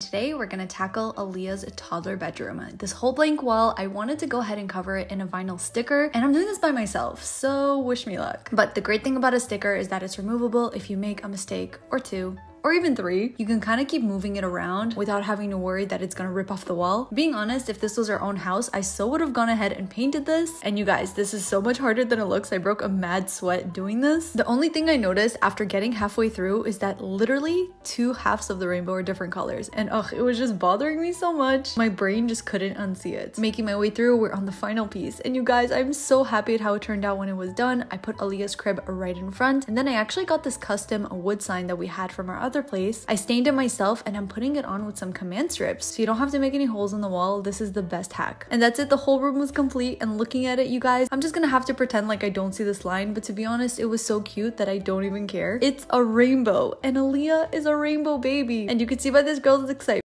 Today we're gonna tackle Aaliyah's toddler bedroom. This whole blank wall, I wanted to go ahead and cover it in a vinyl sticker, and I'm doing this by myself, so wish me luck. But the great thing about a sticker is that it's removable if you make a mistake or two or even three, you can kind of keep moving it around without having to worry that it's gonna rip off the wall. Being honest, if this was our own house, I so would have gone ahead and painted this. And you guys, this is so much harder than it looks. I broke a mad sweat doing this. The only thing I noticed after getting halfway through is that literally two halves of the rainbow are different colors. And ugh, it was just bothering me so much. My brain just couldn't unsee it. Making my way through, we're on the final piece. And you guys, I'm so happy at how it turned out when it was done. I put Aaliyah's crib right in front. And then I actually got this custom wood sign that we had from our other place. I stained it myself and I'm putting it on with some command strips. So you don't have to make any holes in the wall. This is the best hack. And that's it. The whole room was complete. And looking at it, you guys, I'm just gonna have to pretend like I don't see this line. But to be honest, it was so cute that I don't even care. It's a rainbow and Aaliyah is a rainbow baby. And you can see by this girl's excitement